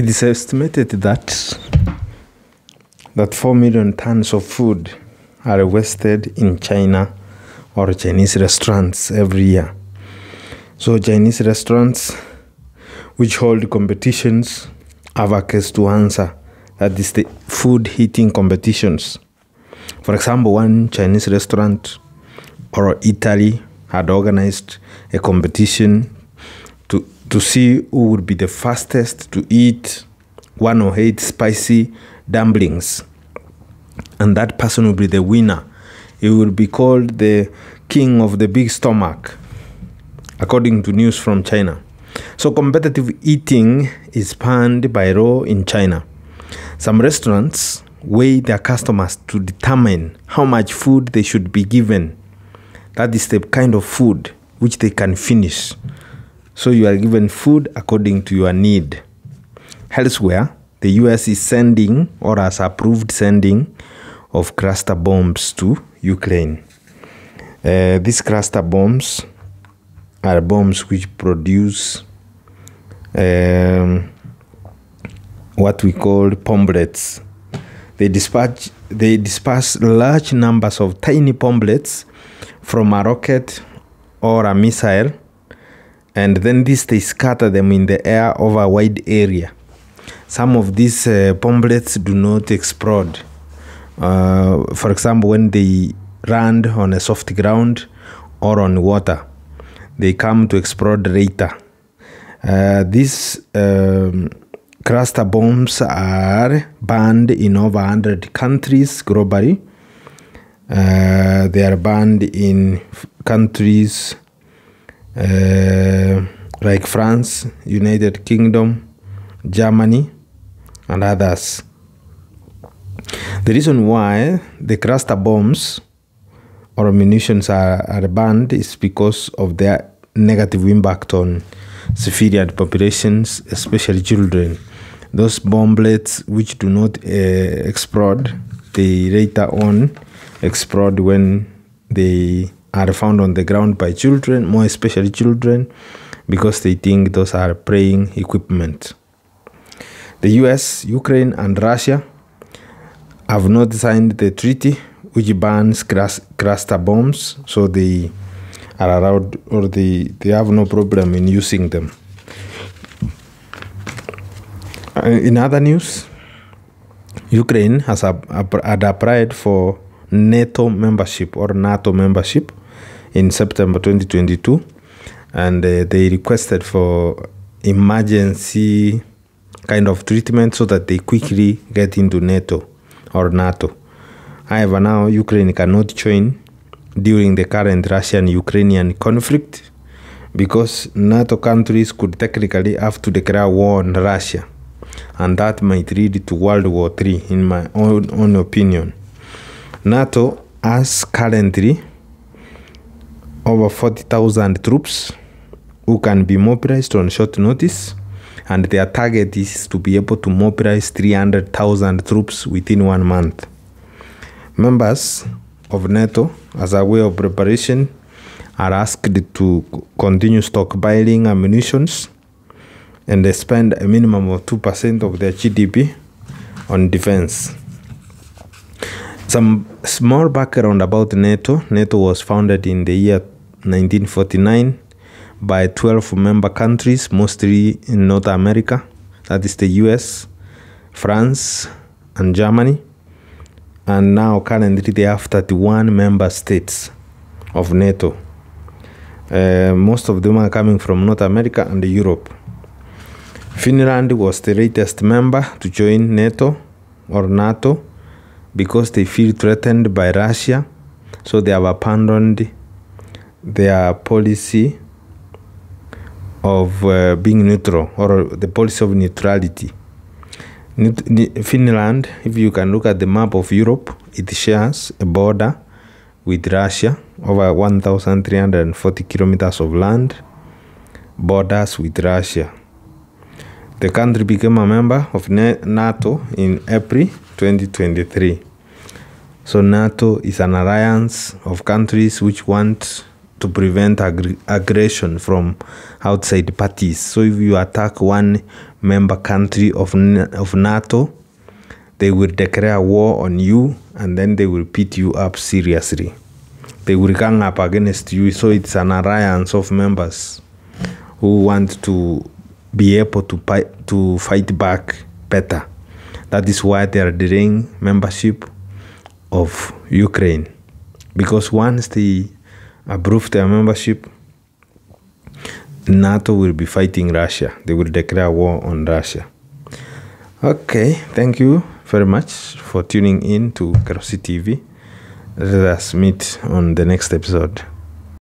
It is estimated that that 4 million tons of food are wasted in China or Chinese restaurants every year. So Chinese restaurants which hold competitions have a case to answer. That is the food eating competitions. For example, one Chinese restaurant or Italy had organized a competition to, to see who would be the fastest to eat one or eight spicy dumplings. And that person will be the winner. He will be called the king of the big stomach, according to news from China. So, competitive eating is banned by law in China. Some restaurants weigh their customers to determine how much food they should be given. That is the kind of food which they can finish. So, you are given food according to your need. Elsewhere, the US is sending or has approved sending of cluster bombs to Ukraine. Uh, these cluster bombs are bombs which produce um, what we call bomblets. They dispatch they disperse large numbers of tiny bomblets from a rocket or a missile, and then this they scatter them in the air over a wide area. Some of these uh, bomblets do not explode. Uh, for example, when they land on a soft ground or on water, they come to explode later. Uh, these um, cluster bombs are banned in over 100 countries globally. Uh, they are banned in countries uh, like France, United Kingdom, Germany, and others. The reason why the cluster bombs or munitions are, are banned is because of their negative impact on civilian populations, especially children. Those bomblets which do not uh, explode, they later on explode when they are found on the ground by children, more especially children, because they think those are praying equipment. The US, Ukraine, and Russia have not signed the treaty which bans cluster bombs, so they are allowed or they, they have no problem in using them. Uh, in other news, Ukraine has applied for NATO membership or NATO membership in September 2022, and uh, they requested for emergency kind of treatment so that they quickly get into NATO or NATO. However, now Ukraine cannot join during the current Russian Ukrainian conflict because NATO countries could technically have to declare war on Russia, and that might lead to World War III, in my own, own opinion. NATO has currently over 40,000 troops who can be mobilized on short notice, and their target is to be able to mobilize 300,000 troops within one month. Members of NATO, as a way of preparation, are asked to continue stockpiling ammunition and they spend a minimum of 2% of their GDP on defense. Some small background about NATO NATO was founded in the year 1949 by 12 member countries, mostly in North America, that is the US, France, and Germany. And now, currently, they have 31 member states of NATO. Uh, most of them are coming from North America and Europe. Finland was the latest member to join NATO or NATO because they feel threatened by Russia, so they have abandoned their policy of uh, being neutral or the policy of neutrality. Finland, if you can look at the map of Europe, it shares a border with Russia over 1,340 kilometers of land, borders with Russia. The country became a member of NATO in April 2023. So, NATO is an alliance of countries which want to prevent aggr- aggression from outside parties. So if you attack one member country of of NATO, they will declare war on you and then they will beat you up seriously. They will gang up against you. So it's an alliance of members who want to be able to to fight back better. That is why they are delaying membership of Ukraine, because once they approve their membership, NATO will be fighting Russia. They will declare war on Russia. Okay, thank you very much for tuning in to Kerosi TV. Let us meet on the next episode.